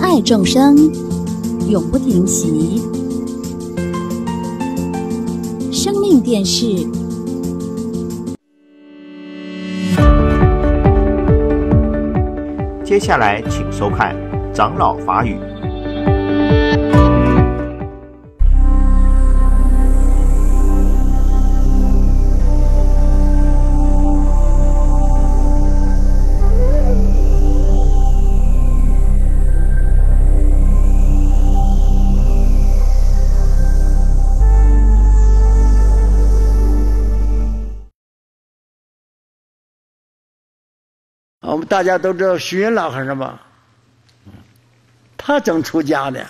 爱众生，永不停息。生命电视，接下来请收看长老法语。大家都知道徐云老和尚吧？他整出家的，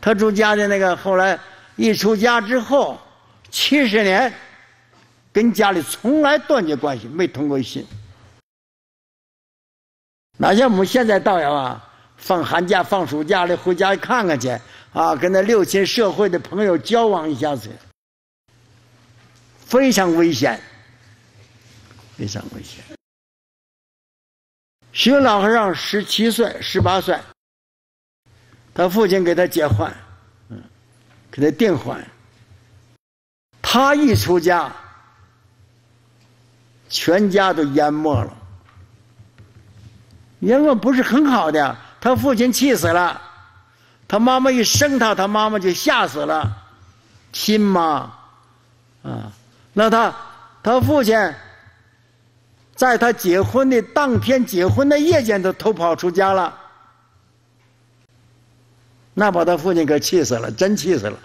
他出家的那个后来一出家之后，七十年跟家里从来断绝关系，没通过信。哪像我们现在道友啊，放寒假、放暑假的回家看看去啊，跟那六亲社会的朋友交往一下子，非常危险，非常危险。徐老和尚十七岁、十八岁，他父亲给他结婚，嗯，给他订婚。他一出家，全家都淹没了。淹没不是很好的，他父亲气死了，他妈妈一生他，他妈妈就吓死了，亲妈，啊，那他他父亲。在他结婚的当天，结婚的夜间，都偷跑出家了，那把他父亲给气死了，真气死了，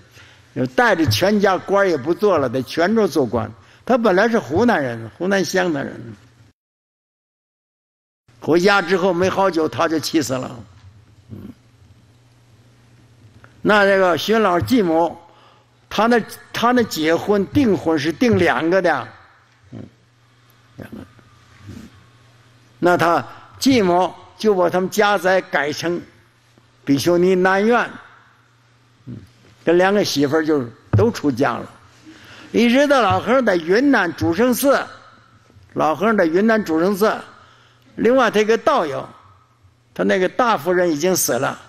带着全家官也不做了，在泉州做官。他本来是湖南人，湖南湘潭人，回家之后没好久，他就气死了。那这个徐老继母，他那他那结婚订婚是订两个的，嗯，两个。那他继母就把他们家宅改成比丘尼南院，嗯，跟两个媳妇儿就都出家了，一直到老和尚在云南主生寺，老和尚在云南主生寺，另外他一个道友，他那个大夫人已经死了，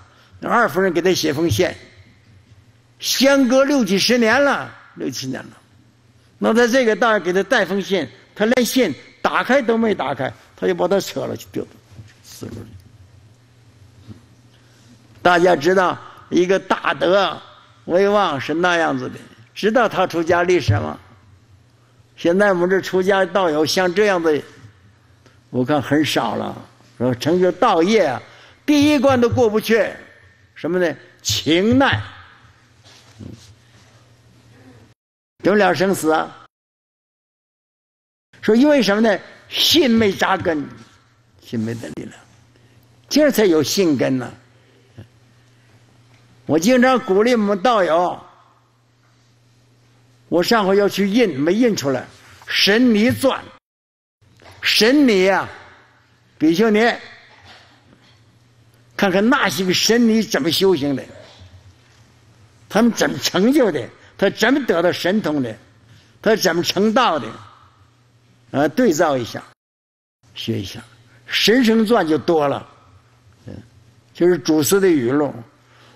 二夫人给他写封信，相隔六七十年了，六七年了，那他这个道友给他带封信，他连信打开都没打开。他就把他扯了，就掉死路里。大家知道，一个大德威望是那样子的。知道他出家历史吗？现在我们这出家道友像这样的，我看很少了。说成就道业啊，第一关都过不去，什么呢？情难，得了生死啊。说因为什么呢？心没扎根，心没得力量，今才有心根呢。我经常鼓励我们道友，我上回要去印，没印出来，神尼传，神尼呀，比丘尼，看看那些个神尼怎么修行的，他们怎么成就的，他怎么得到神通的，他怎么成道的。啊，对照一下，学一下，《神圣传》就多了，嗯，就是祖师的语录，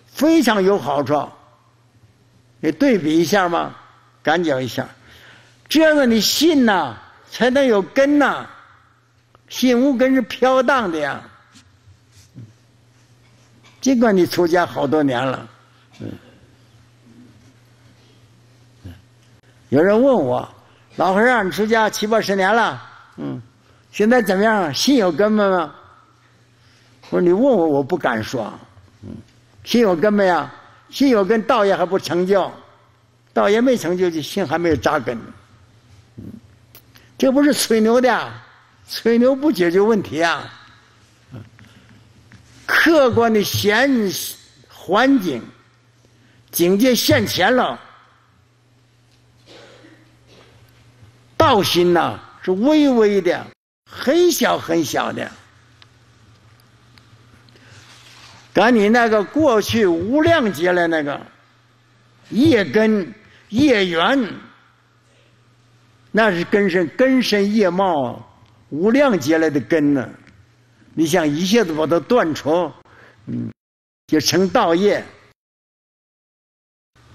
非常有好处。你对比一下嘛，感觉一下，这样的你信呐，才能有根呐，信无根是飘荡的呀。尽管你出家好多年了，嗯，有人问我。老和尚，你出家七八十年了，嗯，现在怎么样？心有根本吗？我说你问我，我不敢说，嗯，心有根没呀？心有根，道业还不成就，道业没成就，就心还没有扎根，嗯，这不是吹牛的，吹牛不解决问题啊，客观的现环境，境界现前了。道心呐是微微的，很小很小的。赶你那个过去无量劫来那个业根业缘，那是根深根深叶茂无量劫来的根呢。你想一下子把它断除，嗯。就成道业，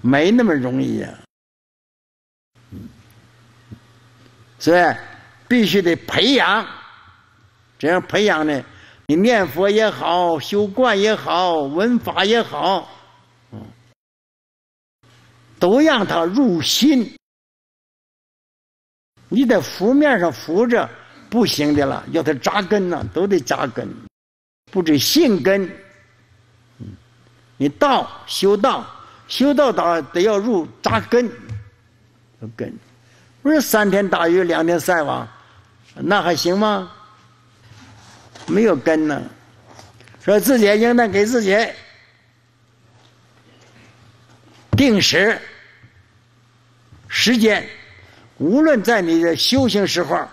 没那么容易呀。以必须得培养，这样培养呢，你念佛也好，修观也好，闻法也好，嗯，都让它入心。你在浮面上浮着不行的了，要它扎根呐，都得扎根，不止性根。你道修道，修道道得要入扎根，根。不是三天打鱼两天晒网，那还行吗？没有根呢。说自己应当给自己定时、时间，无论在你的修行时候、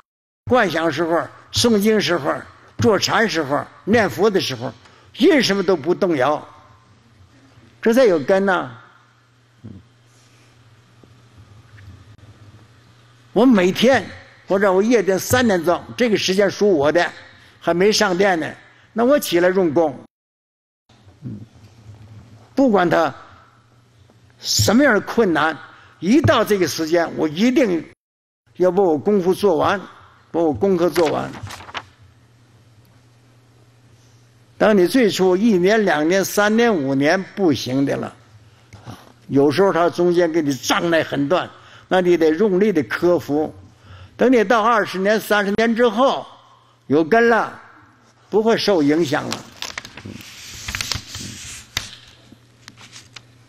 观想时候、诵经时候、坐禅时候、念佛的时候，任什么都不动摇，这才有根呢。我每天，或者我夜间三点钟，这个时间属我的，还没上电呢。那我起来用功，不管他什么样的困难，一到这个时间，我一定要把我功夫做完，把我功课做完。当你最初一年、两年、三年、五年不行的了，有时候他中间给你障碍很断。那你得用力的克服，等你到二十年、三十年之后，有根了，不会受影响了。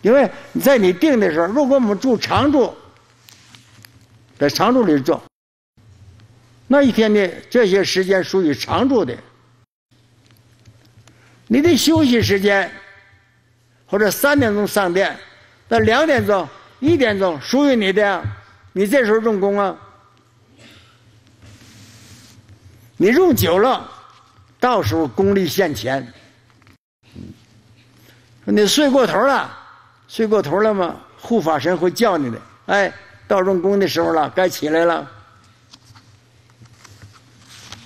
因为在你定的时候，如果我们住常住，在常住里住，那一天呢，这些时间属于常住的，你的休息时间，或者三点钟上殿，到两点钟。一点钟属于你的，你这时候用功啊。你用久了，到时候功力现前。你睡过头了，睡过头了吗？护法神会叫你的，哎，到用功的时候了，该起来了。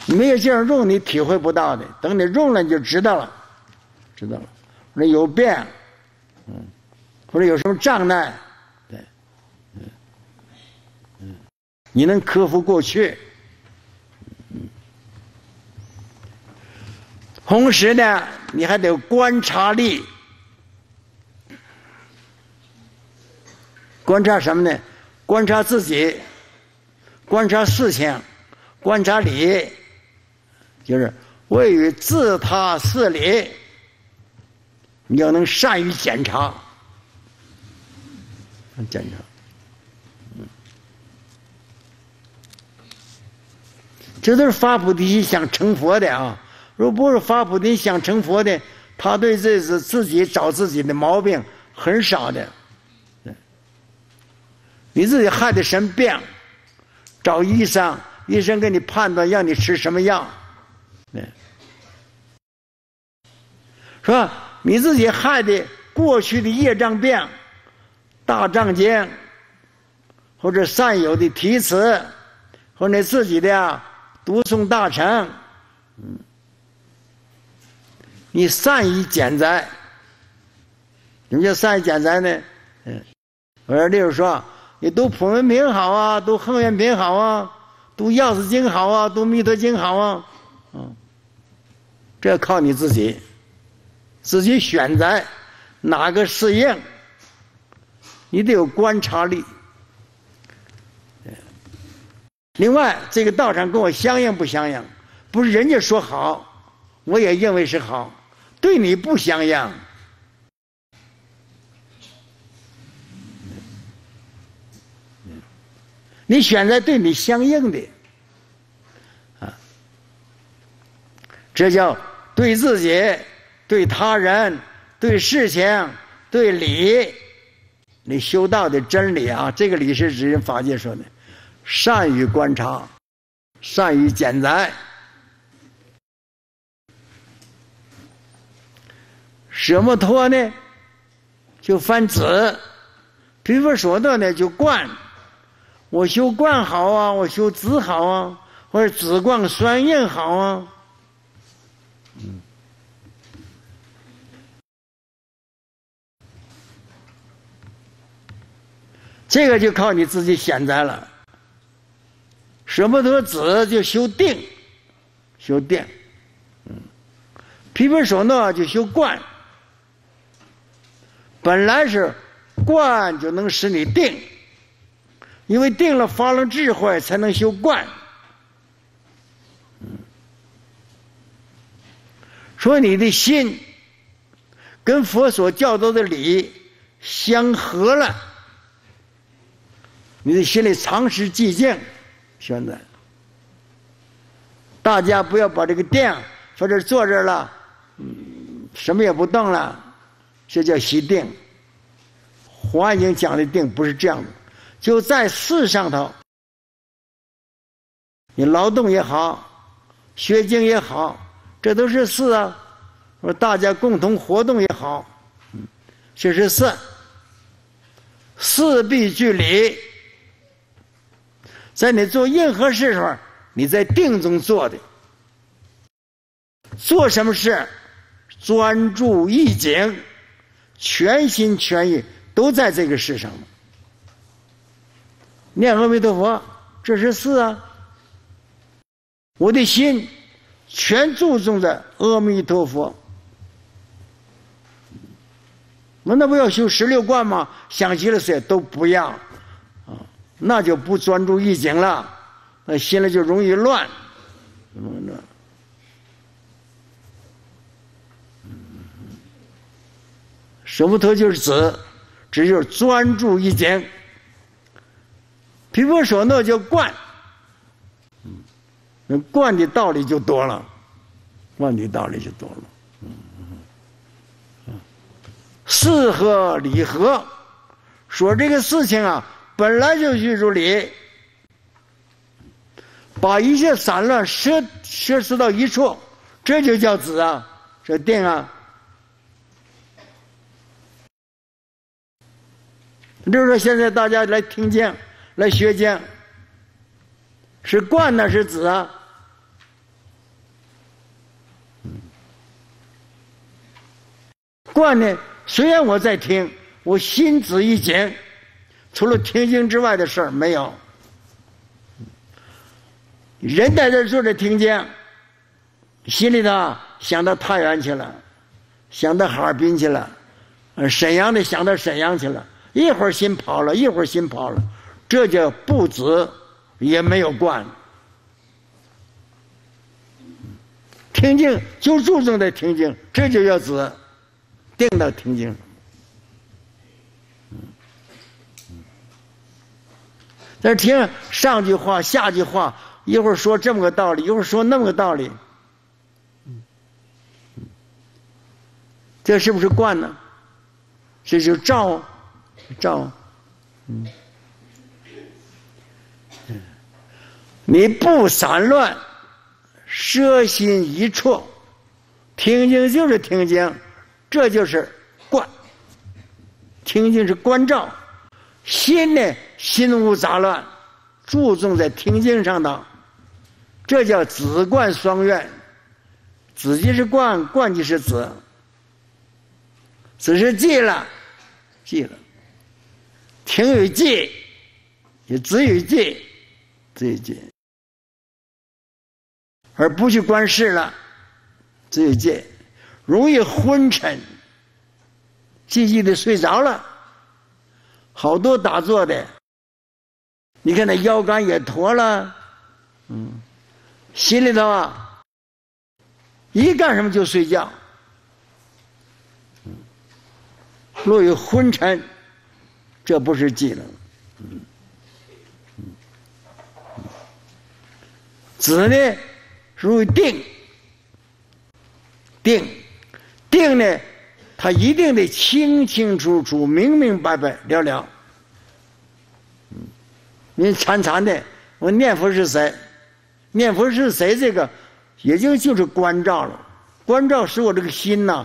没有劲儿用，你体会不到的。等你用了，你就知道了，知道了。那有变，嗯，或者有什么障碍。你能克服过去，同时呢，你还得观察力。观察什么呢？观察自己，观察事情，观察理，就是位于自他事理，你要能善于检查，检查。这都是发菩提心想成佛的啊！如果不是发菩提心想成佛的，他对这是自己找自己的毛病很少的。你自己害的什么病，找医生，医生给你判断让你吃什么药，是吧？你自己害的过去的业障病，大障经，或者善友的题词，或者你自己的啊。读诵大乘，嗯，你善于减灾，什么叫善于减灾呢？嗯，我说，例如说，你读普门品好啊，读恒愿品好啊，读药师经好啊，读弥陀经好啊，嗯，这靠你自己，自己选择哪个适应，你得有观察力。另外，这个道场跟我相应不相应？不是人家说好，我也认为是好，对你不相应。你选择对你相应的，啊，这叫对自己、对他人、对事情、对理，你修道的真理啊！这个理是指法界说的。善于观察，善于减灾。什么托呢？就翻子，比如说的呢，就观。我修观好啊，我修子好啊，或者子观双运好啊。这个就靠你自己选择了。舍不得子就修定，修定，嗯，毗婆舍那就修观。本来是观就能使你定，因为定了发了智慧，才能修观。说你的心跟佛所教导的理相合了，你的心里常是寂静。现在，大家不要把这个定说这坐这儿了，嗯，什么也不动了，这叫习定。《华严经》讲的定不是这样的，就在事上头，你劳动也好，学经也好，这都是事啊。说大家共同活动也好，这是事，事必具理。在你做任何事时候，你在定中做的，做什么事，专注意境，全心全意都在这个事上。念阿弥陀佛，这是事啊。我的心全注重在阿弥陀佛。我那不要修十六观吗？想起了谁都不要。那就不专注意境了，那心里就容易乱，容易乱。舍不得就是子，只有专注意境。比如说那叫观，那观的道理就多了，观的道理就多了。事和理合，说这个事情啊。本来就具足理，把一切散乱摄摄持到一处，这就叫子啊，这定啊。就是说，现在大家来听经、来学经，是观呢，是子啊。观呢，虽然我在听，我心子一静。除了听经之外的事儿没有。人在这坐着听经，心里头想到太原去了，想到哈尔滨去了，沈阳的想到沈阳去了，一会儿心跑了，一会儿心跑了，这叫不止，也没有惯。听经就注重在听经，这就叫止，定到听经。在听上句话下句话，一会儿说这么个道理，一会儿说那么个道理，这是不是惯呢？这就照，照，嗯，你不散乱，摄心一处，听经就是听经，这就是观，听经是关照，心呢？心无杂乱，注重在听经上头，这叫子观双愿。子即是观，观即是子。子是记了，记了。听与记，也子与记，子与记，而不去观事了，子与记，容易昏沉，记记的睡着了，好多打坐的。你看那腰杆也驼了，嗯，心里头啊，一干什么就睡觉，嗯，若有昏沉，这不是技能，子呢属于定，定，定呢，他一定得清清楚楚、明明白白了了。你参参的，我念佛是谁？念佛是谁？这个，也就就是关照了。关照使我这个心呐，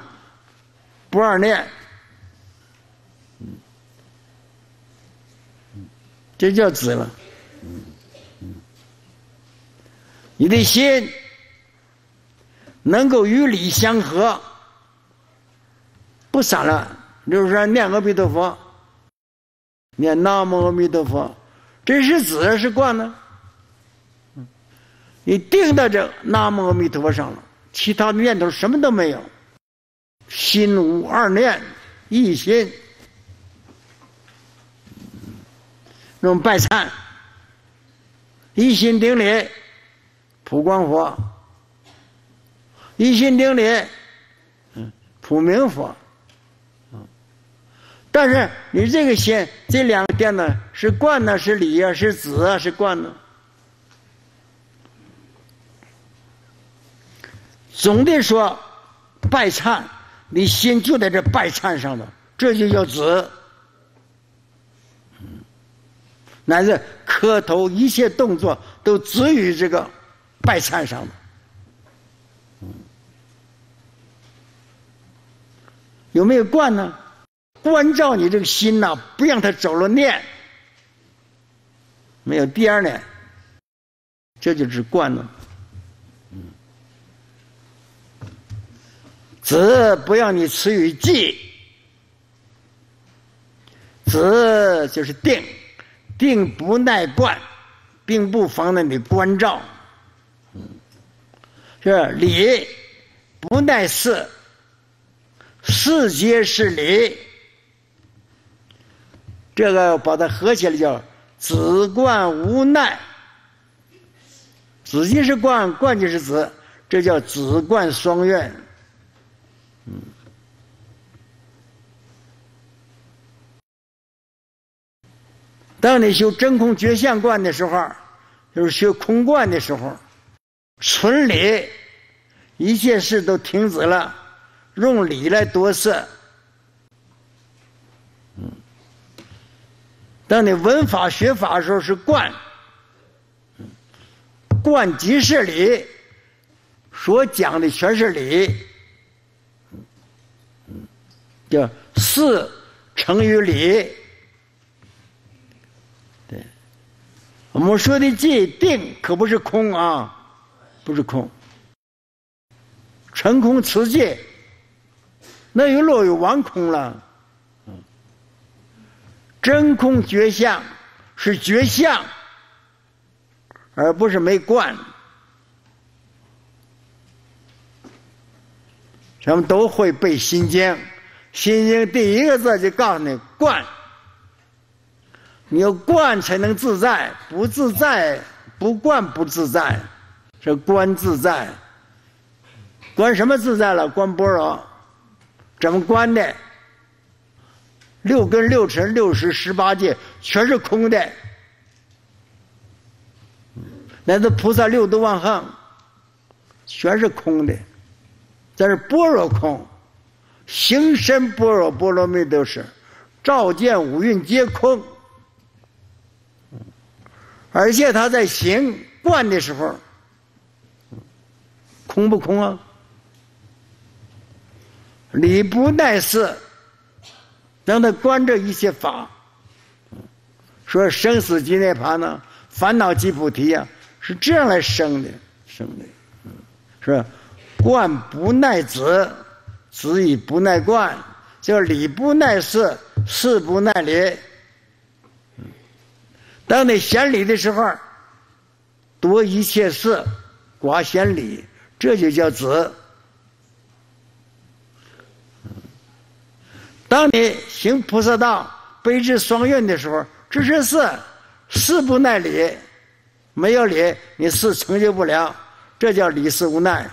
不二念。这叫子了。你的心能够与理相合，不散乱。比如说念阿弥陀佛，念南无阿弥陀佛，这是子是观呢？你定到这南无阿弥陀佛上了，其他的念头什么都没有，心无二念，一心。那么拜忏，一心顶礼，普光佛；一心顶礼，嗯，普明佛。但是你这个心，这两个点呢，是观呢，是理啊，是子啊，是观呢？总的说，拜忏，你心就在这拜忏上了，这就叫子。乃至磕头，一切动作都止于这个拜忏上了有没有观呢？关照你这个心呐，不让它走了念。没有第二念，这就是惯了。子不要你持于记，子就是定。定不耐惯，并不妨碍你关照。是理不耐事，事皆是理。这个把它合起来叫子冠无奈。子即是冠，冠即是子，这叫子冠双运。嗯。当你修真空觉相观的时候，就是学空观的时候，纯理，一切事都停止了，用理来夺色。当你闻法学法的时候是观，观即是理，所讲的全是理，叫四成于理。对我们说的寂定可不是空啊，不是空。成空持戒，那有落有完空了。真空觉相是觉相，而不是没观。咱们都会背《心经》，《心经》第一个字就告诉你观。你要观才能自在，不自在不观不自在，是观自在。观什么自在了？观般若，怎么观的？六根六尘六识十八界全是空的，乃至菩萨六度万行，全是空的。这是般若空，行深般若波罗蜜多时，照见五蕴皆空。而且他在行观的时候，空不空啊？理不耐事，让他观着一些法，说生死即涅槃呢，烦恼即菩提呀，是这样来生的，生的，是吧？观不耐子，子以不耐观，叫理不耐事，事不耐理。当你显理的时候，夺一切事，寡显理，这就叫子。当你行菩萨道，悲智双运的时候，这是事，事不耐理，没有理，你事成就不了，这叫理事无奈。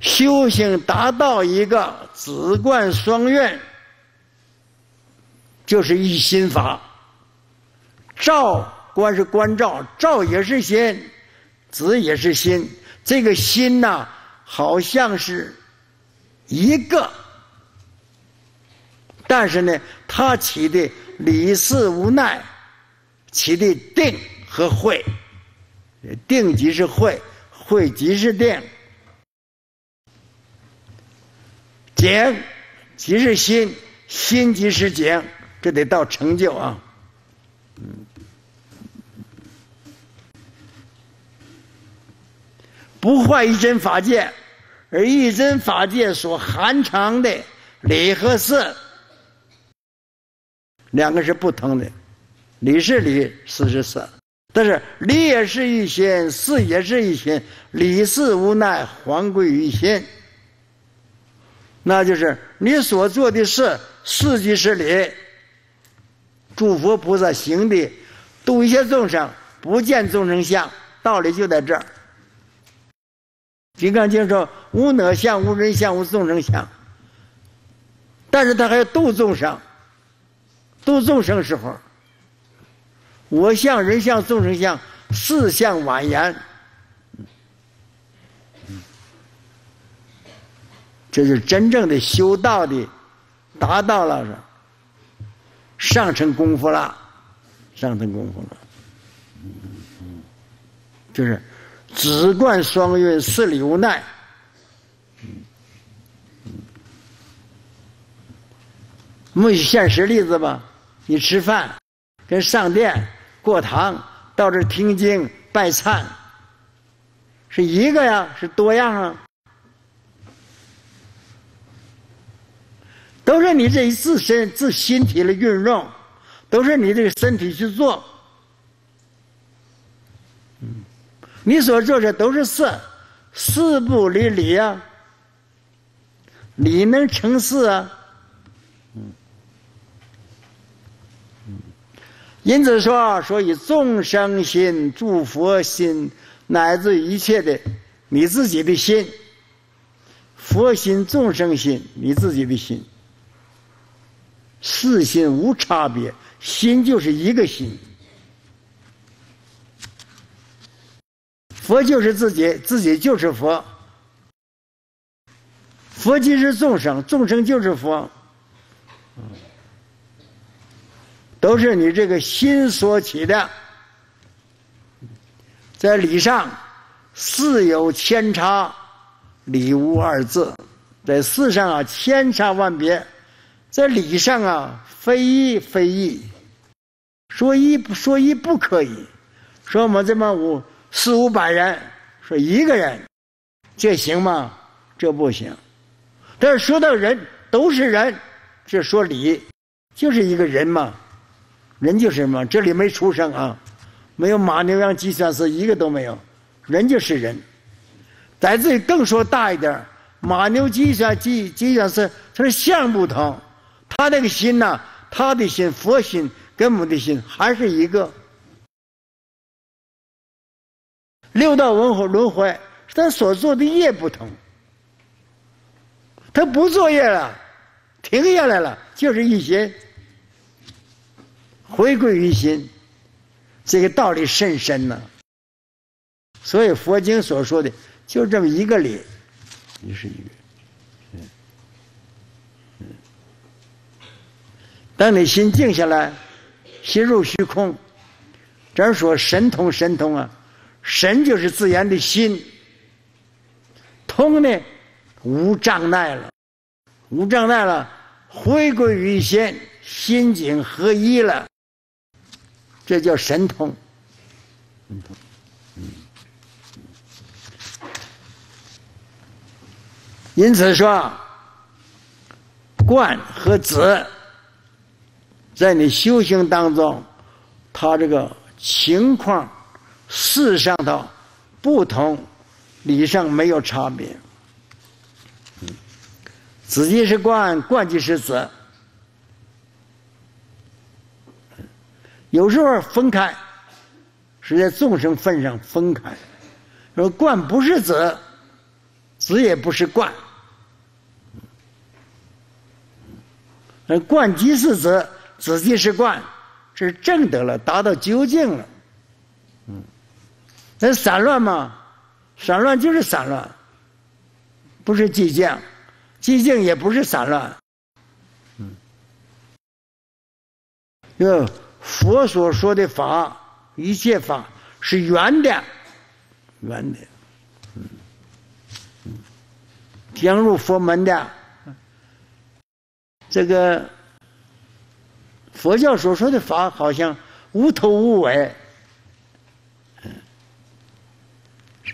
修行达到一个子观双运。就是一心法，照观是观照，照也是心，子也是心。这个心呐，好像是一个，但是呢，他起的理事无奈，起的定和慧，定即是慧，慧即是定，静即是心，心即是静。这得到成就啊！不坏一真法界，而一真法界所含藏的理和事，两个是不同的，理是理，事是事。但是理也是一心，事也是一心，理事无奈，还归于心。那就是你所做的事，事即是理。诸佛菩萨行的，度一切众生，不见众生相，道理就在这儿。《金刚经》说：“无我相，无人相，无众生相。”但是他还要度众生，度众生时候，我相、人相、众生相，四相蜿蜒。这是真正的修道的，达到了上乘功夫了，上乘功夫了。就是。只观双运，事理无奈。没有现实例子吧？你吃饭，跟上殿过堂，到这听经拜忏，是一个呀？是多样啊？都是你这一自身自心体的运用，都是你这个身体去做。你所做的都是事，事不离理啊，理能成事啊。因此说，所以众生心、诸佛心，乃至一切的你自己的心，佛心、众生心，你自己的心，四心无差别，心就是一个心。佛就是自己，自己就是佛。佛即是众生，众生就是佛。都是你这个心所起的。在理上，似有千差，理无二字；在事上啊，千差万别；在理上啊，非一非一。说一不说一不可以，说我们这么五。四五百人说一个人，这行吗？这不行。但是说到人都是人，这说理就是一个人嘛，人就是什么？这里没出生啊，没有马牛羊鸡犬是一个都没有，人就是人。在这里更说大一点，马牛鸡犬鸡鸡犬是它是相不同，他那个心呐，他的心佛心跟我们的心还是一个。六道轮回，轮回，他所做的业不同。他不作业了，停下来了，就是一心，回归于心，这个道理甚深呢。所以佛经所说的就这么一个理，你是一个，嗯嗯。等你心静下来，心入虚空，这儿说神通，神通啊。神就是自然的心，通呢无障碍了，无障碍了，回归于心，心境合一了，这叫神通。因此说，观和子，在你修行当中，他这个情况。事上头不同，理上没有差别。子即是观，观即是子。有时候分开，是在众生份上分开。说观不是子，子也不是观。那观即是子，子即是观，是正得了，达到究竟了。那散乱嘛，散乱就是散乱，不是寂静，寂静也不是散乱。嗯，哟，佛所说的法，一切法是圆的，圆的。嗯嗯，将入佛门的，这个佛教所说的法，好像无头无尾。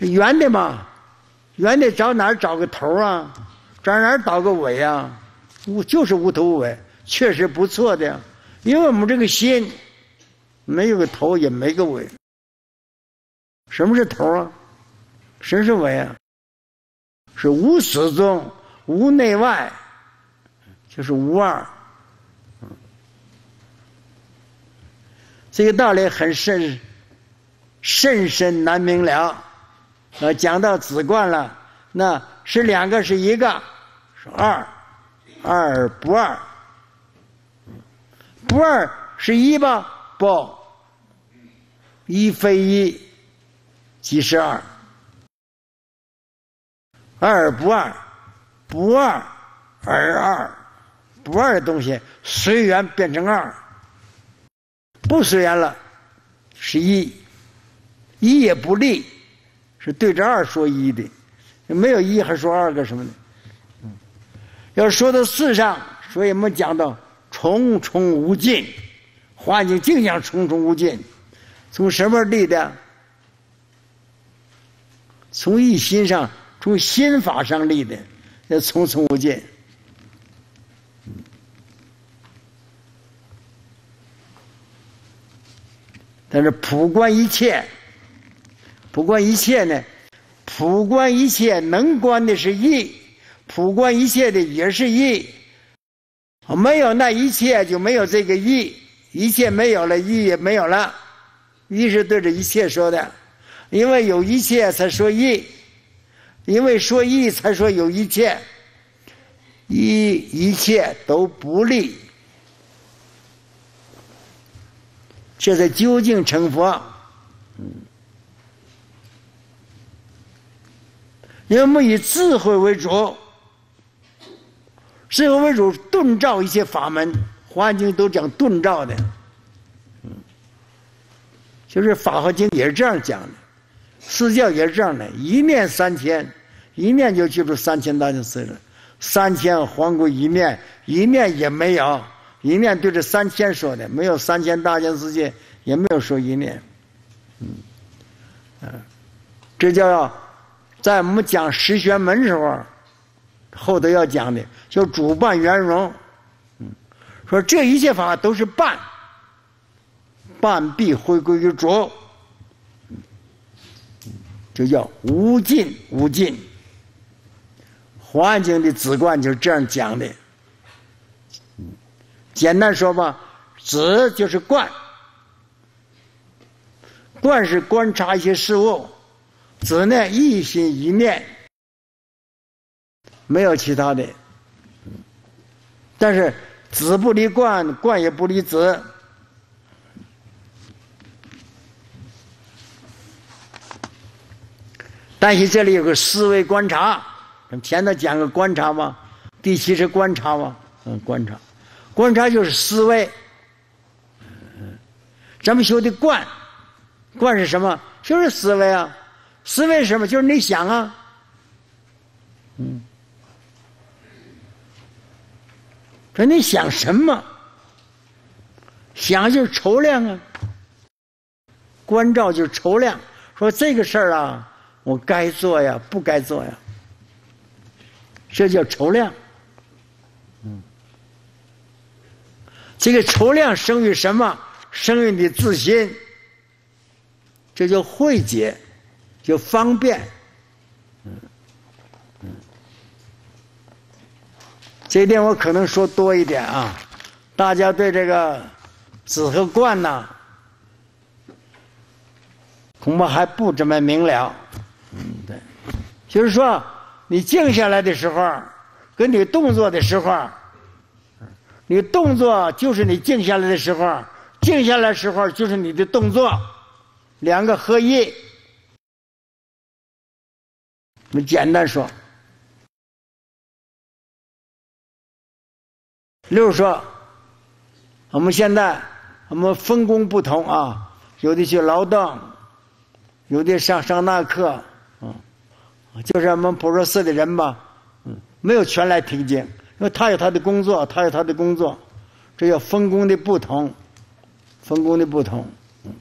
圆的嘛，圆的找哪儿找个头啊？找哪儿找个尾啊？无就是无头无尾，确实不错的。因为我们这个心没有个头，也没个尾。什么是头啊？什么是尾啊？是无始终、无内外，就是无二。这个道理很深，甚深难明了。呃，讲到子冠了，那是两个是一个，是二，二不二，不二是一吧？不，一非一，即是二。二不二，不二而二，不二的东西随缘变成二。不随缘了，是一，一也不立，是对着二说一的，没有一还说二个什么呢？要说到四上，所以我们讲到重重无尽，环境境象重重无尽，从什么立的？从一心上，从心法上立的，要重重无尽。但是普观一切，普观一切呢？普观一切能观的是义，普观一切的也是义。没有那一切就没有这个义，一切没有了，义也没有了。义是对着一切说的，因为有一切才说义，因为说义才说有一切，一一切都不利。这才究竟成佛。嗯，因为我们以智慧为主，智慧为主，顿照一些法门，环境都讲顿照的。嗯，就是法华经也是这样讲的，四教也是这样的，一念三千，一念就记住三千大千世界，三千还归一念，一念也没有。一念对着三千说的，没有三千大千世界，也没有说一念。嗯，嗯，这叫在我们讲十玄门时候，后头要讲的叫主伴圆融。嗯，说这一切法都是伴，伴必回归于主。就叫无尽无尽。环境的子观就是这样讲的。简单说吧，子就是观，观是观察一些事物，子呢一心一念，没有其他的。但是子不离观，观也不离子。但是这里有个思维观察，前头讲个观察嘛，第七是观察嘛，嗯，观察。观察就是思维，咱们修的观，观是什么？就是思维啊！思维什么？就是你想啊，嗯，说你想什么？想就是筹量啊，关照就是筹量。说这个事儿啊，我该做呀，不该做呀，这叫筹量。这个筹量生于什么？生于你自心，这叫慧解，就方便。嗯嗯，这一点我可能说多一点啊。大家对这个子和冠呢，恐怕还不怎么明了。嗯，对，就是说你静下来的时候，跟你动作的时候。你动作就是你静下来的时候，静下来时候就是你的动作，两个合一。我们简单说，例如说，我们现在我们分工不同啊，有的去劳动，有的上上那课，嗯，就是我们普陀寺的人吧，嗯，没有全来听经。因为他有他的工作，他有他的工作，这叫分工的不同，分工的不同，嗯，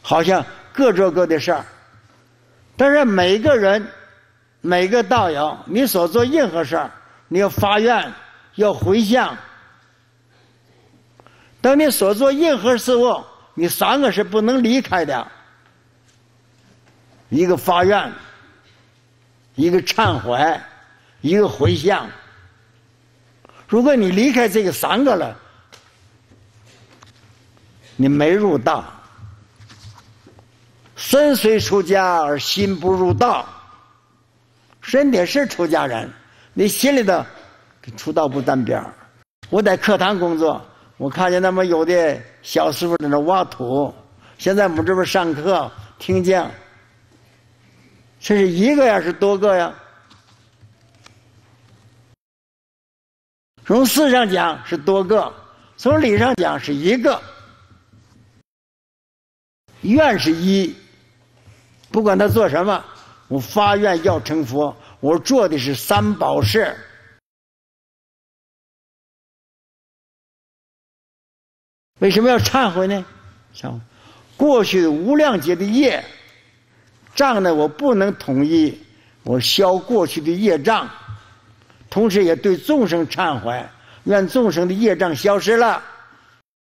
好像各做各的事儿。但是每个人，每个道友，你所做任何事儿，你要发愿，要回向，等你所做任何事物，你三个是不能离开的：一个发愿，一个忏悔，一个回向。如果你离开这个三个了，你没入道。身虽出家而心不入道，身体是出家人，你心里头跟出道不沾边儿。我在课堂工作，我看见那么有的小师傅在那挖土。现在我们这边上课听见，这是一个呀，是多个呀？从事上讲是多个，从理上讲是一个。愿是一，不管他做什么，我发愿要成佛，我做的是三宝事。为什么要忏悔呢？忏，过去无量劫的业障呢，我不能统一，我消过去的业障。同时也对众生忏悔，愿众生的业障消失了，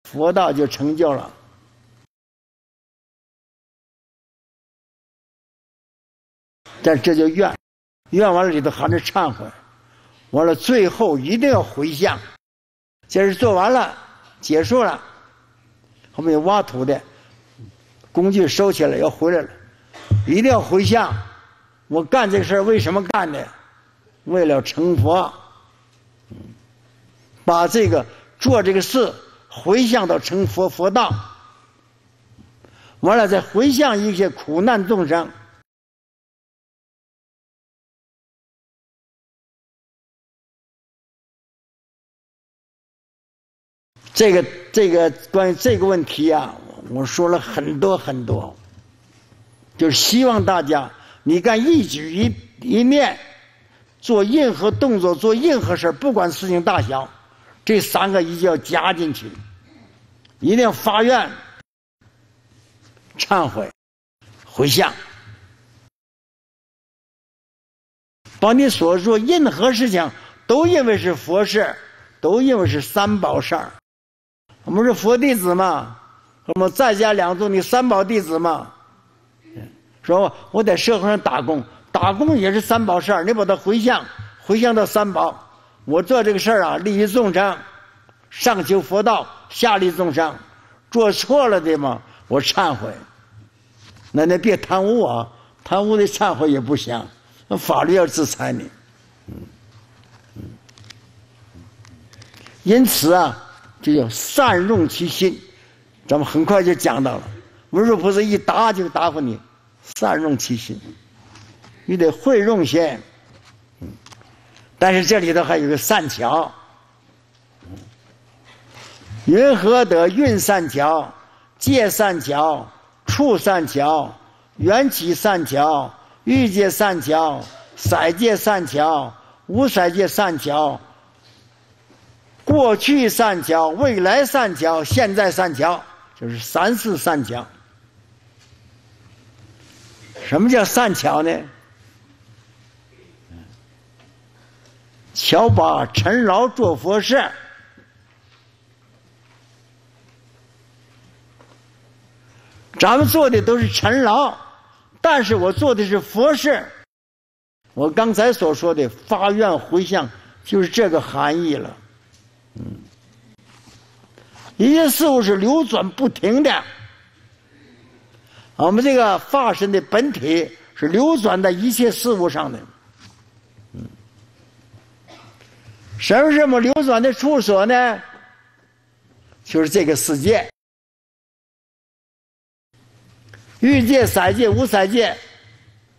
佛道就成就了。但这就愿，愿完了里头含着忏悔，完了最后一定要回向。这事做完了，结束了，后面有挖土的工具收起来要回来了，一定要回向。我干这个事儿为什么干的？为了成佛，把这个做这个事回向到成佛佛道，完了再回向一些苦难众生。这个这个关于这个问题啊，我说了很多很多，就是希望大家你干一举一一念。做任何动作，做任何事不管事情大小，这三个一定要加进去，一定要发愿、忏悔、回向，把你所做任何事情都认为是佛事，都认为是三宝事儿。我们是佛弟子嘛，我们在家两做你三宝弟子嘛，说我在社会上打工。打工也是三宝事儿，你把它回向，回向到三宝。我做这个事儿啊，利益众生，上求佛道，下利众生。做错了的嘛，我忏悔。那你别贪污啊，贪污的忏悔也不行，那法律要制裁你。因此啊，就善用其心。咱们很快就讲到了，文殊菩萨一答就答复你，善用其心。你得会用心，但是这里头还有个善巧，云何得运善巧、借善巧、处善巧、缘起善巧、欲界善巧、色界善巧、无色界善巧、过去三巧、未来三巧、现在三巧，就是三世善巧。什么叫善巧呢？巧把陈老做佛事，咱们做的都是陈劳，但是我做的是佛事。我刚才所说的发愿回向，就是这个含义了。嗯，一切事物是流转不停的，我们这个化身的本体是流转在一切事物上的。嗯什么什么流转的处所呢？就是这个世界，欲界、色界、无色界，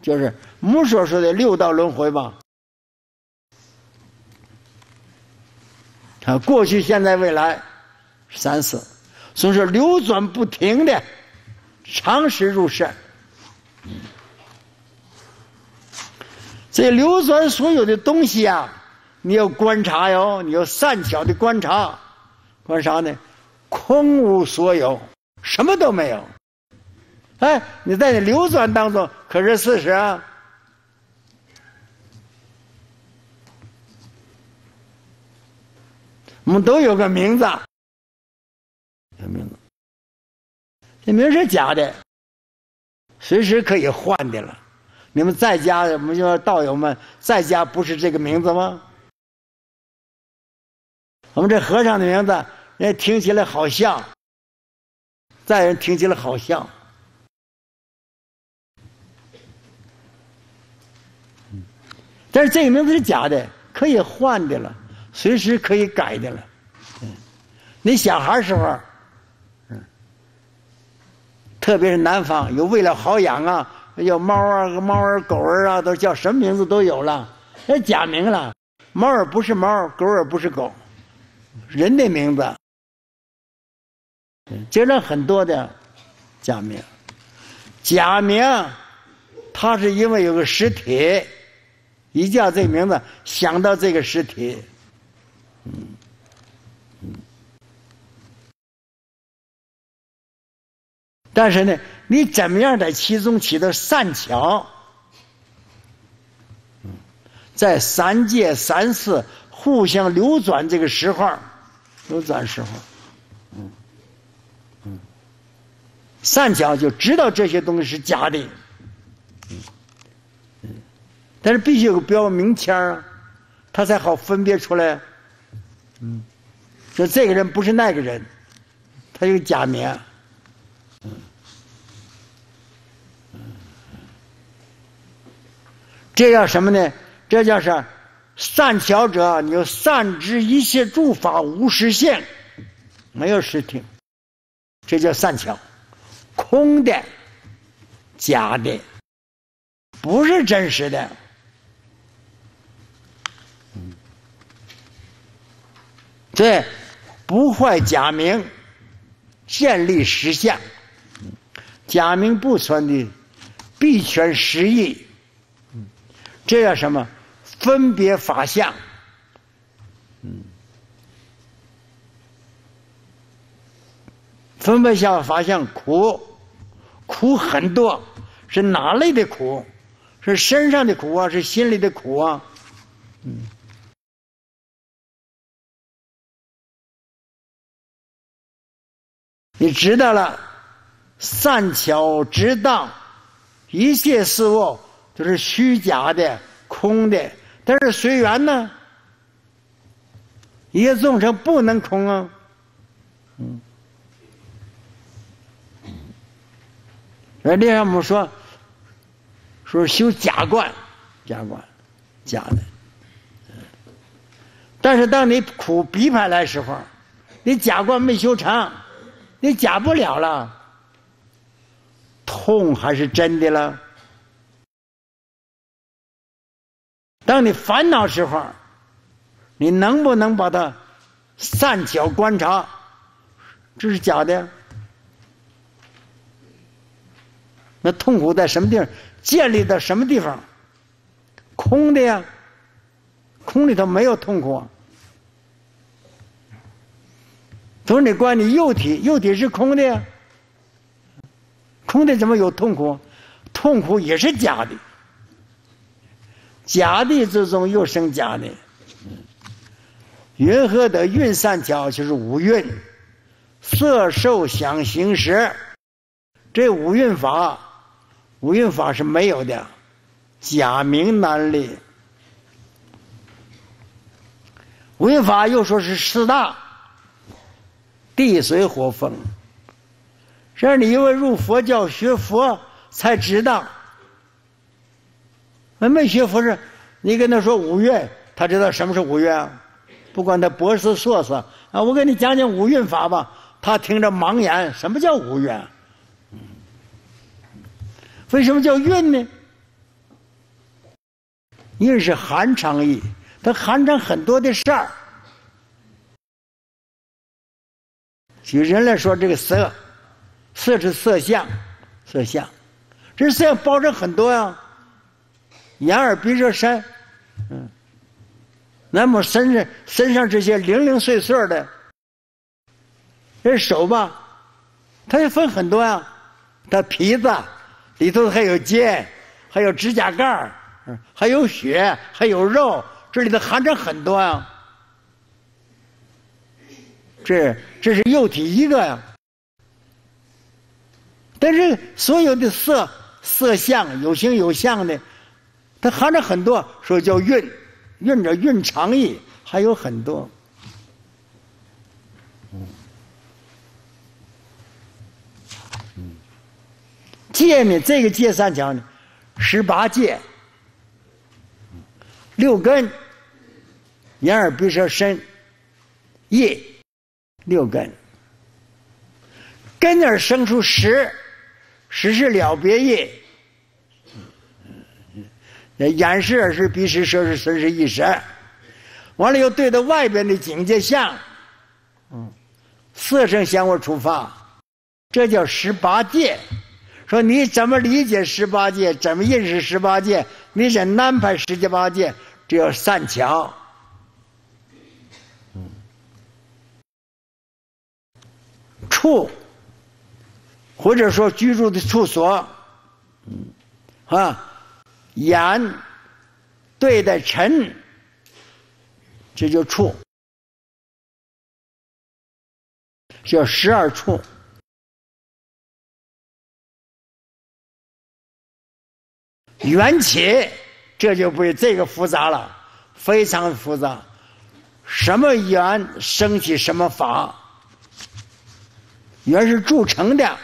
就是木所说的六道轮回吧。啊，过去、现在、未来，三世，所以说流转不停的，长时入世。这流转所有的东西啊。你要观察哟，你要善巧的观察，观啥呢？空无所有，什么都没有。哎，你在那流转当中，可是事实啊。我们都有个名字，这名字，这名是假的，随时可以换的了。你们在家，我们说道友们在家不是这个名字吗？我们这和尚的名字，人听起来好像，在人听起来好像。但是这个名字是假的，可以换的了，随时可以改的了。嗯，你小孩时候，嗯，特别是南方，有为了好养啊，有猫啊、猫儿、狗儿啊，都叫什么名字都有了，那假名了。猫儿不是猫，狗儿不是狗，人的名字。接着很多的假名，假名，它是因为有个实体。一叫这名字，想到这个实体，但是呢，你怎么样在其中起到善巧？在三界三世互相流转这个时候，流转时候，嗯，嗯，善巧就知道这些东西是假的。但是必须有个标明签啊，他才好分别出来。嗯，说这个人不是那个人，他有假名。这叫什么呢？这叫是善巧者，你善知一切诸法无实性，没有实体，这叫善巧，空的，假的，不是真实的。对，不坏假名，建立实相。假名不存的，必全实义。这叫什么？分别法相。嗯，分别相法相苦，苦很多，是哪类的苦？是身上的苦啊，是心里的苦啊？嗯。你知道了，善巧之道，一切事物都是虚假的、空的。但是随缘呢，一切众生不能空啊。嗯。而另外我们说，说修假观，假观，假的。但是当你苦逼迫来时候，你假观没修成。你假不了了，痛还是真的了。当你烦恼时候，你能不能把它善巧观察？这是假的。那痛苦在什么地方？建立在什么地方？空的呀，空里头没有痛苦。从你观你肉体，肉体是空的呀，空的怎么有痛苦？痛苦也是假的，假的之中又生假的。云何得运善巧？就是五蕴，色受想行识，这五蕴法，五蕴法是没有的，假名难立。五蕴法又说是四大。地水火风，这你因为入佛教学佛才知道。那没学佛是，你跟他说五蕴，他知道什么是五蕴啊？不管他博士硕士啊，我给你讲讲五蕴法吧。他听着茫然，什么叫五蕴？为什么叫运呢？运是含藏意，它含藏很多的事儿。举人来说，这个色，色是色相，色相，这色相包着很多呀，眼耳鼻舌身，嗯，那么身上身上这些零零碎碎的，这手吧，它也分很多呀，它皮子里头还有筋，还有指甲盖儿还有血，还有肉，这里头含着很多呀。这这是肉体一个呀，但是所有的色色相有形有相的，它含着很多，说叫蕴，蕴着蕴藏义，还有很多。戒呢，这个戒三讲呢，十八戒，六根，眼耳鼻舌身，意，六根，根而生出十，十是了别意，眼是耳是鼻是舌是身是意识，完了又对着外边的境界相，嗯，色声香味触发，这叫十八界。说你怎么理解十八界？怎么认识十八界？你怎安排十八界，只要三桥。处，或者说居住的处所，啊，眼对待尘，这就处，叫十二处。缘起，这就不这个复杂了，非常复杂。什么缘生起什么法？缘是铸成的，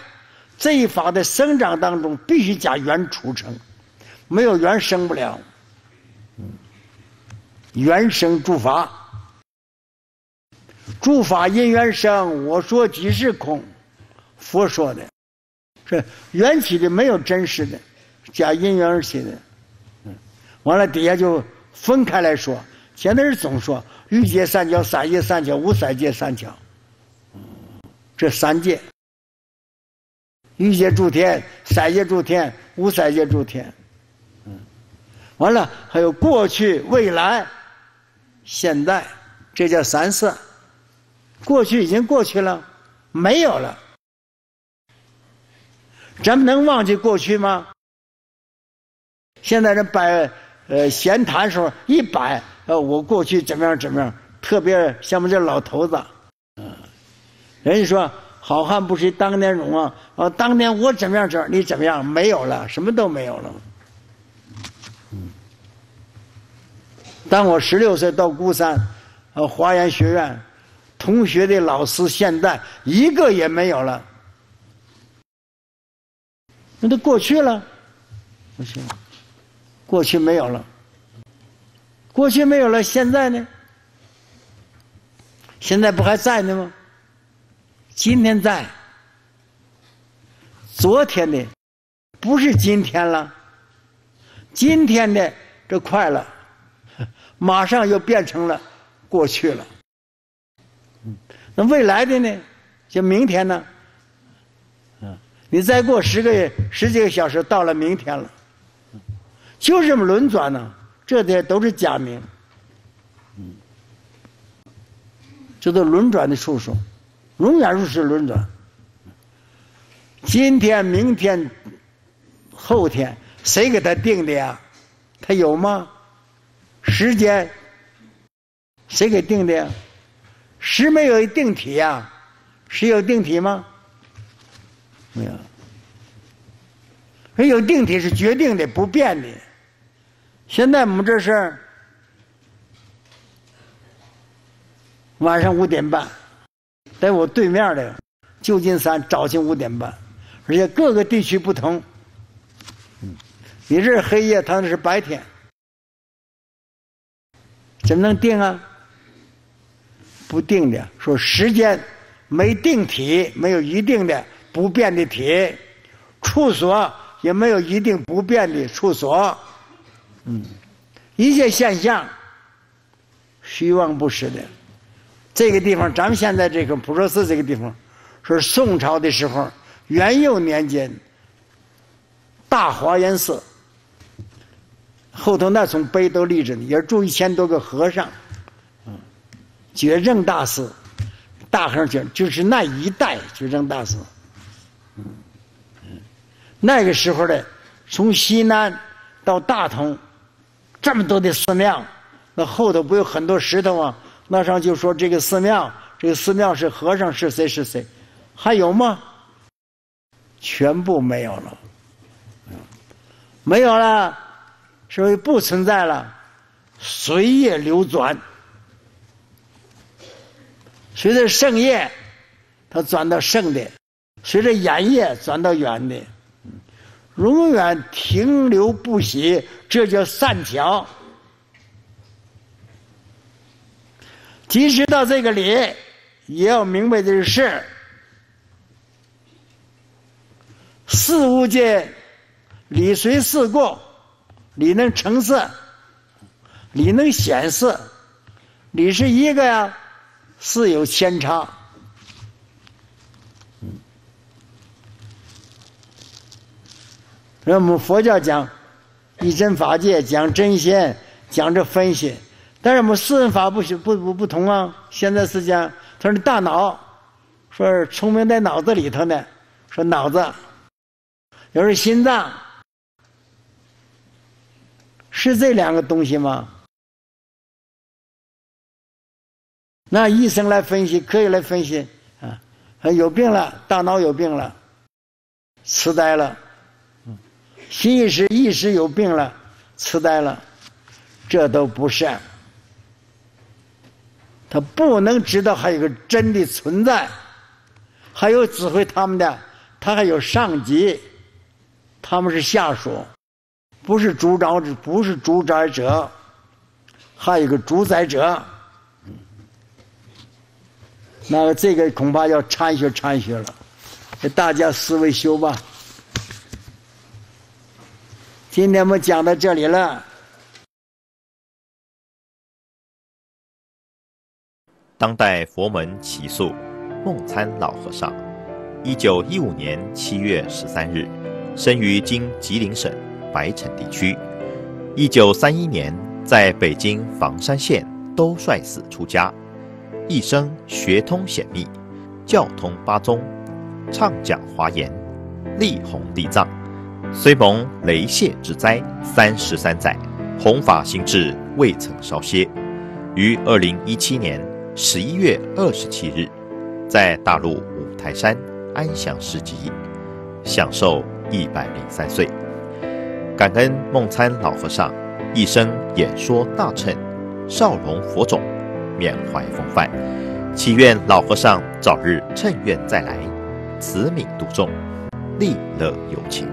这一法的生长当中必须加缘铸成，没有缘生不了。缘生诸法，诸法因缘生。我说即是空，佛说的，是缘起的，没有真实的。加因缘而起的，嗯，完了底下就分开来说。现在是总说欲界三角、三界三角、无三界三角，这三界，欲界诸天、三界诸天、无三界诸天，嗯，完了还有过去、未来、现在，这叫三色。过去已经过去了，没有了，咱们能忘记过去吗？现在人摆呃闲谈时候一摆呃我过去怎么样怎么样，特别像我们这老头子，嗯，人家说好汉不提当年勇啊，啊当年我怎么样这你怎么样没有了，什么都没有了。嗯，当我十六岁到孤山，呃华严学院，同学的老师现在一个也没有了，那都过去了，不行。过去没有了，过去没有了，现在呢？现在不还在呢吗？今天在，昨天的不是今天了，今天的这快了，马上又变成了过去了。那未来的呢？就明天呢？你再过十个月、十几个小时，到了明天了。就这么轮转呢，这些都是假名，这都轮转的数数，永远如是轮转。今天、明天、后天，谁给他定的呀？他有吗？时间，谁给定的呀？时没有定体呀？时有定体吗？没有。没有定体是决定的、不变的。现在我们这是晚上五点半，在我对面的旧金山早晨五点半，而且各个地区不同。你这是黑夜，他那是白天，怎么能定啊？不定的，说时间没定体，没有一定的不变的体，处所也没有一定不变的处所。嗯，一切现象虚妄不实的。这个地方，咱们现在这个普陀寺这个地方，是宋朝的时候，元佑年间，大华严寺后头那从碑都立着呢，也住一千多个和尚。嗯，觉正大师，大和尚讲，就是那一代觉正大师。嗯，那个时候的，从西南到大同。这么多的寺庙，那后头不有很多石头啊？那上就说这个寺庙，这个寺庙是和尚是谁是谁？还有吗？全部没有了，没有了，所以不存在了，随业流转，随着盛业，它转到圣的；随着远业转到远的，永远停留不息，这叫善巧。其实到这个理，也要明白的是事。物界，理随事过，理能成色，理能显色，理是一个呀，事有千差。那我们佛教讲一真法界，讲真心，讲这分析。但是我们四人法不不不不同啊！现在是讲，他说你大脑，说聪明在脑子里头呢，说脑子，要是心脏，是这两个东西吗？那医生来分析，可以来分析啊，有病了，大脑有病了，痴呆了，心意识意识有病了，痴呆了，这都不是。他不能知道还有个真的存在，还有指挥他们的，他还有上级，他们是下属，不是主张者，不是主宰者，还有一个主宰者。那这个恐怕要参学参学了，给大家思维修吧。今天我们讲到这里了。当代佛门奇宿梦参老和尚，一九一五年七月十三日，生于今吉林省白城地区。一九三一年在北京房山县兜率寺出家，一生学通显密，教通八宗，畅讲华严，力弘地藏。虽蒙雷泄之灾三十三载，弘法心志未曾稍歇。于二零一七年。十一月二十七日，在大陆五台山安详示寂，享寿一百零三岁。感恩梦参老和尚一生演说大乘，少龙佛种，缅怀风范。祈愿老和尚早日乘愿再来，慈悯度众，利乐有情。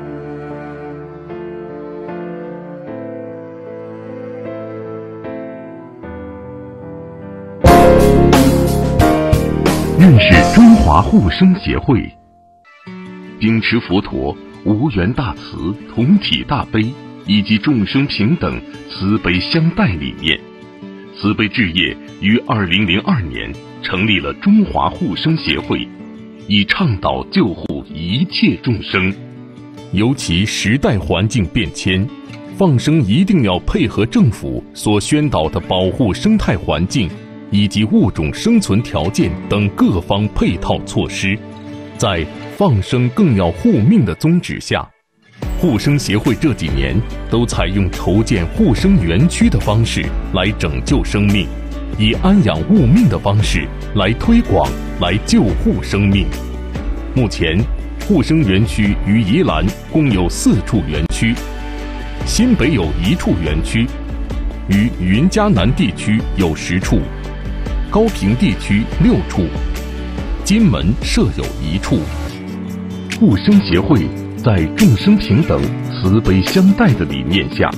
认识中华护生协会，秉持佛陀无缘大慈、同体大悲以及众生平等、慈悲相待理念，慈悲置业于二零零二年成立了中华护生协会，以倡导救护一切众生。尤其时代环境变迁，放生一定要配合政府所宣导的保护生态环境。以及物种生存条件等各方配套措施，在放生更要护命的宗旨下，护生协会这几年都采用筹建护生园区的方式来拯救生命，以安养物命的方式来推广、来救护生命。目前，护生园区于宜兰共有四处园区，新北有一处园区，于云嘉南地区有十处。高平地区六处，金门设有一处。护生协会在众生平等、慈悲相待的理念下，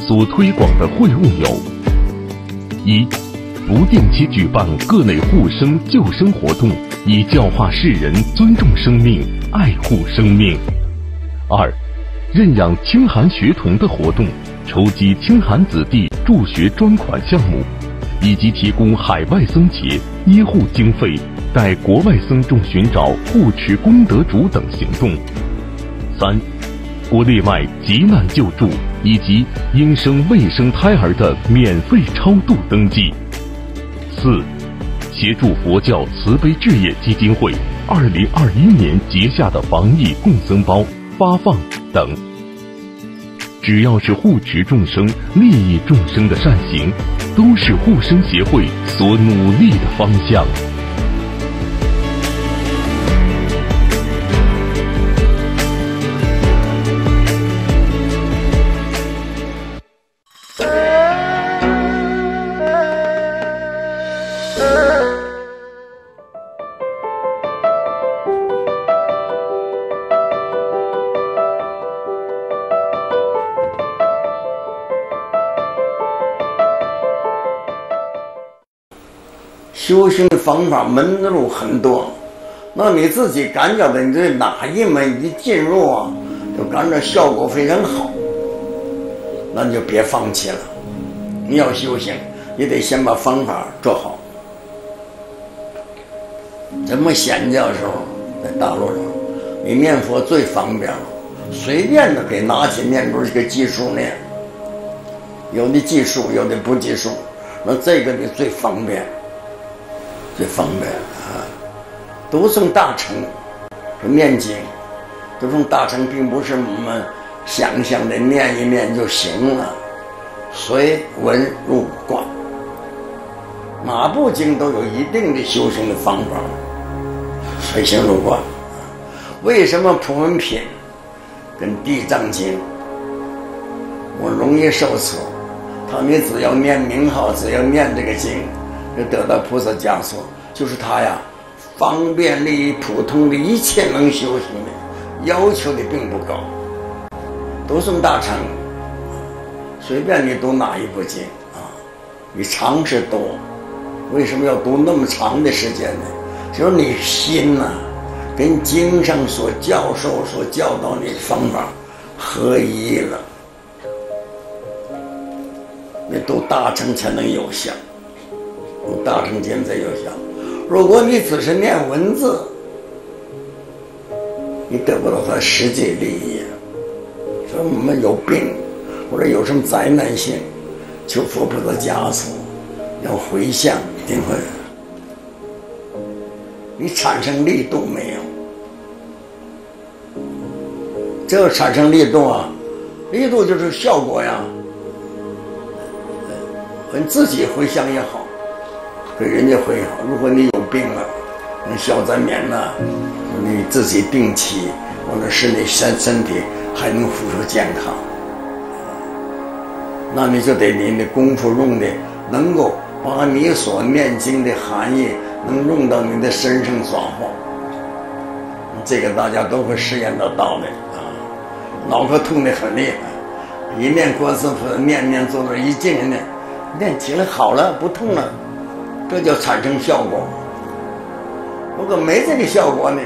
所推广的会务有：一、不定期举办各类护生救生活动，以教化世人尊重生命、爱护生命；二、认养清寒学童的活动，筹集清寒子弟助学专款项目。以及提供海外僧节医护经费，带国外僧众寻找护持功德主等行动。三、国内外急难救助以及应生未生胎儿的免费超度登记。四、协助佛教慈悲置业基金会二零二一年结下的防疫共僧包发放等。只要是护持众生、利益众生的善行。都是护生协会所努力的方向。修行的方法门路很多，那你自己感觉的，你这哪一门一进入啊，就感觉效果非常好，那你就别放弃了。你要修行，你得先把方法做好。怎么显教的时候，在大陆上，你念佛最方便了，随便的给拿起念珠一个计数念，有的计数，有的不计数，那这个你最方便，最方便啊！读诵大乘，念经，读诵大乘，并不是我们想象的念一念就行了，随文入观，哪部经都有一定的修行的方法。随行入观，为什么普门品跟地藏经我容易受挫？他你只要念名号，只要念这个经，得到菩萨加持。就是他呀，方便利于普通的一切能修行的，要求的并不高。读诵大乘，随便你读哪一部经啊，你尝试读，为什么要读那么长的时间呢？就是你心呐，跟经上所教授、所教导你的方法合一了，你读大乘才能有效，读大乘经才有效。如果你只是念文字，你得不到它实际利益。说我们有病，或者有什么灾难性，求佛菩萨加持，要回向，一定会。你产生力度没有？这个产生力度啊，力度就是效果呀。你自己回想也好，给人家回好。如果你有病了，消灾免难，你自己定期，或者是你身身体还能恢复健康，那你就得你的功夫用的能够把你所念经的含义。能用到你的身上转化，这个大家都会实验得到的啊！脑壳痛的很厉害，一念观世菩萨，念念做做，一进去念，念起来好了，不痛了，这叫产生效果。如果没这个效果呢，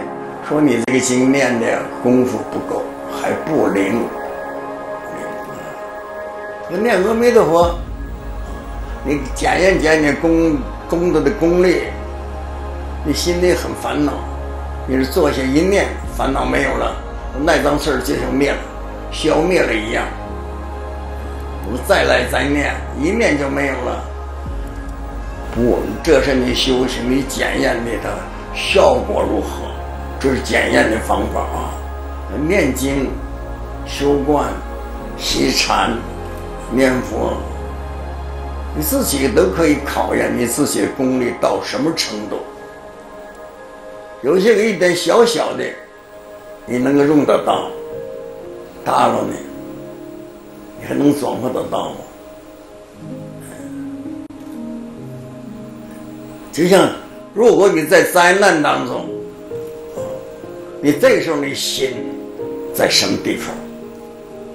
说你这个经念的功夫不够，还不灵。念阿弥陀佛，你检验检验功功德的功力。你心里很烦恼，你是坐下一念，烦恼没有了，那脏事儿就像灭了，消灭了一样。我再来再念，一念就没有了。不，这是你修行，你检验你的效果如何？这是检验的方法啊！念经、修观、习禅、念佛，你自己都可以考验你自己功力到什么程度。有些个一点小小的，你能够用得到，大了呢，你还能转化得到吗？就像如果你在灾难当中，你这时候你心在什么地方？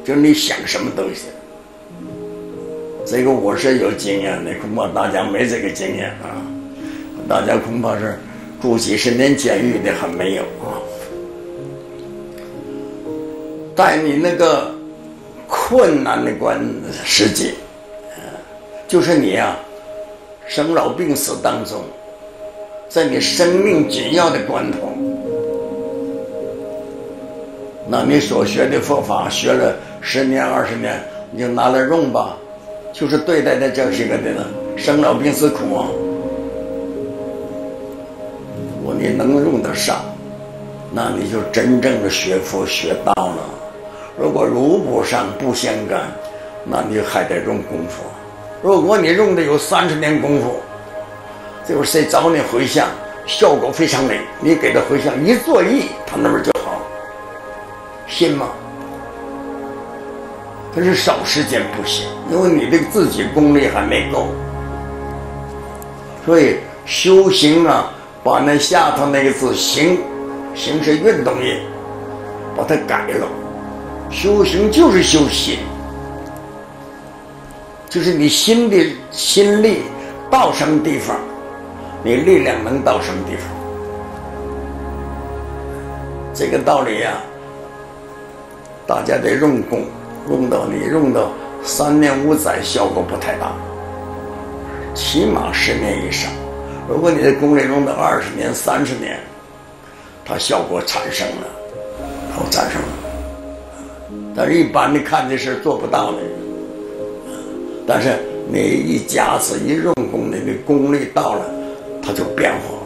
就你想什么东西？这个我是有经验的，恐怕大家没这个经验啊，大家恐怕是。住几十年监狱的还没有啊，在你那个困难的关时节，就是你啊，生老病死当中，在你生命紧要的关头，那你所学的佛法学了十年二十年，你就拿来用吧，就是对待的这些个的呢，生老病死苦啊。你能用得上，那你就真正的学佛学道了。如果如不上不相干，那你还得用功夫。如果你用的有三十年功夫，就是谁找你回向，效果非常美，你给他回向一作意，他那边就好，信吗？可是少时间不行，因为你的自己功力还没够，所以修行啊。把那下头那个字“行”，“行”是运动音，把它改了。修行就是修心，就是你心的心力到什么地方，你力量能到什么地方？这个道理呀、大家得用功，用到你用到三年五载，效果不太大，起码十年以上。如果你的功力用到二十年、三十年，它效果产生了，它产生了。但是一般的看的是做不到的。但是你一加持一用功，你的功力到了，它就变化。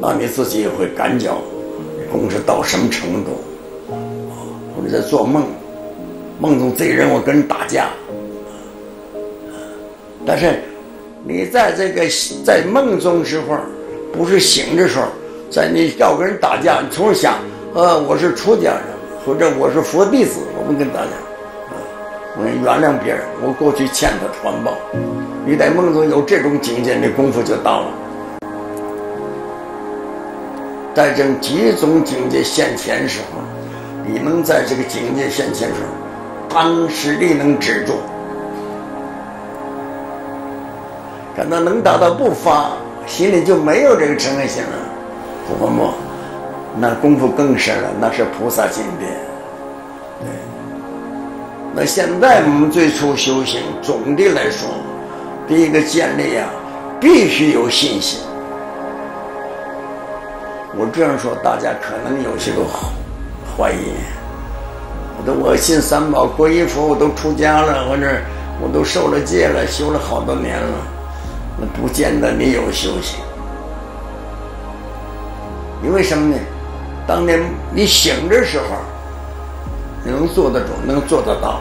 那你自己也会感觉功是到什么程度。或者在做梦，梦中这人我跟人打架，但是你在这个在梦中时候，不是醒的时候，在你要跟人打架，你从想，呃，我是出家人，或者我是佛弟子，我们跟打架，我原谅别人，我过去欠他还报。你在梦中有这种境界，你功夫就到了。在这几种境界现前时候。你能在这个境界现前时候，当时力能止住，感到能达到不发，心里就没有这个嗔恨心了，不不，那功夫更深了，那是菩萨境界。那现在我们最初修行，总的来说，第一个建立啊，必须有信心。我这样说，大家可能有些个。怀疑，我都我信三宝，皈依佛，我都出家了，我这我都受了戒了，修了好多年了，那不见得你有修行。因为什么呢？当年你醒的时候，能做得主，能做得到；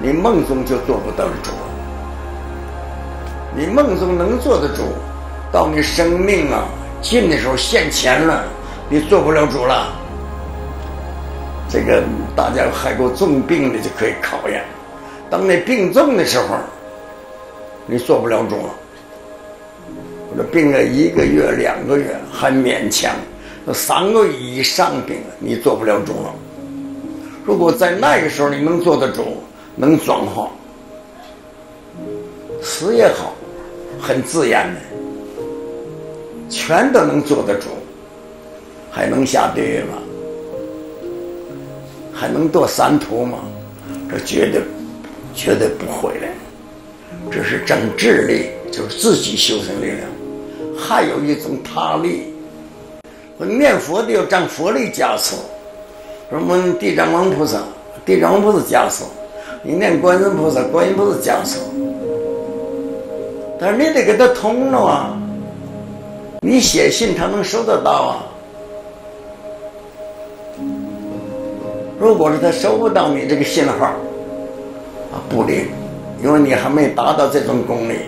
你梦中就做不得主。你梦中能做得主，到你生命啊尽的时候现钱了，你做不了主了。这个大家还过重病的就可以考验，当你病重的时候，你做不了主了。或者病了一个月、两个月还勉强，那三个月以上病了，你做不了主了。如果在那个时候你能做得主，能转化，死也好，很自然的，全都能做得主，还能下地狱吗？还能堕三途吗？这绝对绝对不会的。这是正智力，就是自己修行力量。还有一种他力，念佛的要占佛力加持。说我们地藏王菩萨，地藏王菩萨加持；你念观音菩萨，观音菩萨加持。但是你得给他通了啊！你写信，他能收得到啊？如果是他收不到你这个信号，啊，不灵，因为你还没达到这种功力，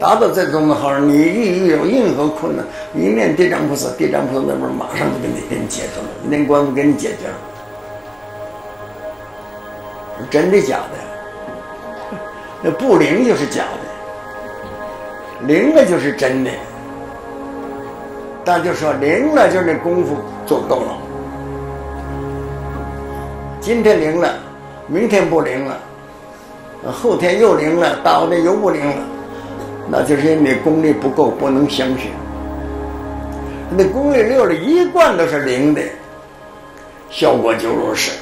达到这种的号，你遇遇有任何困难，一念地藏菩萨，地藏菩萨那边马上就给你给你解决了，一念观音给你解决了，真的假的？那不灵就是假的，灵了就是真的。但就说灵了，就是那功夫做够了。今天灵了，明天不灵了，后天又灵了，大后天又不灵了，那就是因为功力不够，不能相信。那功力六了，一贯都是灵的，效果就如是。